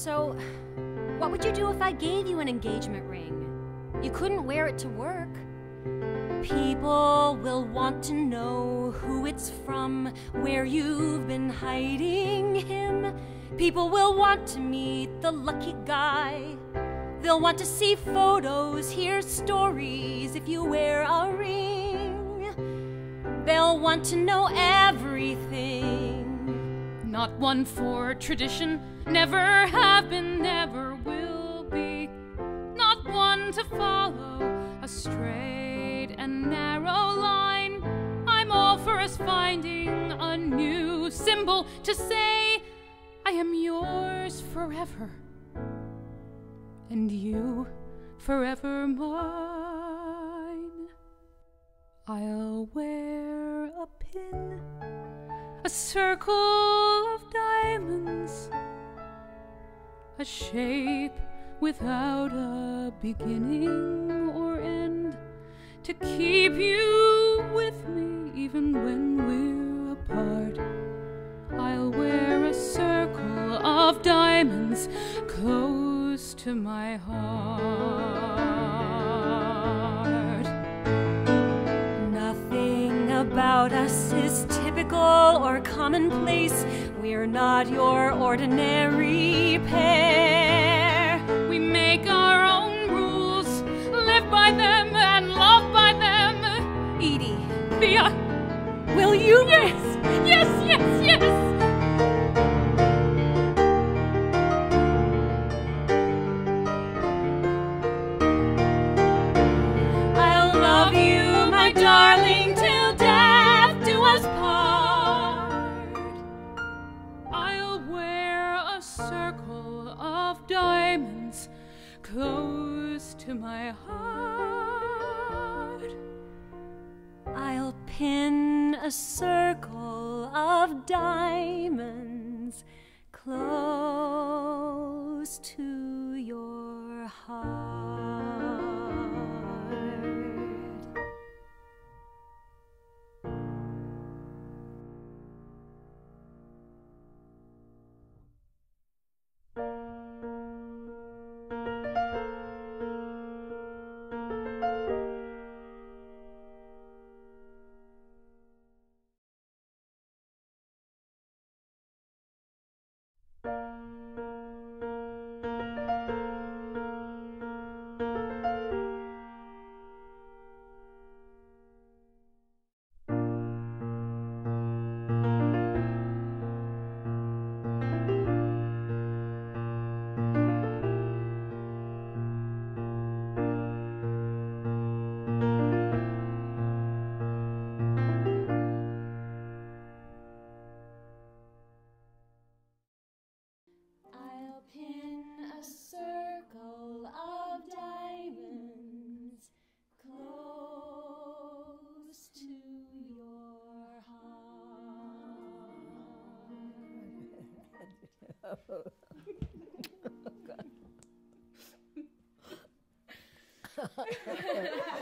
So, what would you do if I gave you an engagement ring? You couldn't wear it to work. People will want to know who it's from, where you've been hiding him. People will want to meet the lucky guy. They'll want to see photos, hear stories if you wear a ring. They'll want to know everything. Not one for tradition, never have been, never will be. Not one to follow a straight and narrow line. I'm all for us finding a new symbol to say, I am yours forever, and you forever mine. I'll wear a pin circle of diamonds, a shape without a beginning or end, to keep you with me even when we're apart. I'll wear a circle of diamonds close to my heart. Nothing about us is typical or commonplace. We're not your ordinary pair. We make our own rules, live by them, and love by them. Edie, Thea, will you? yes, yes, yes, yes. I'll love you, my darling, wear a circle of diamonds close to my heart. I'll pin a circle of diamonds close to your heart. I'll pin a circle of diamonds close to your heart.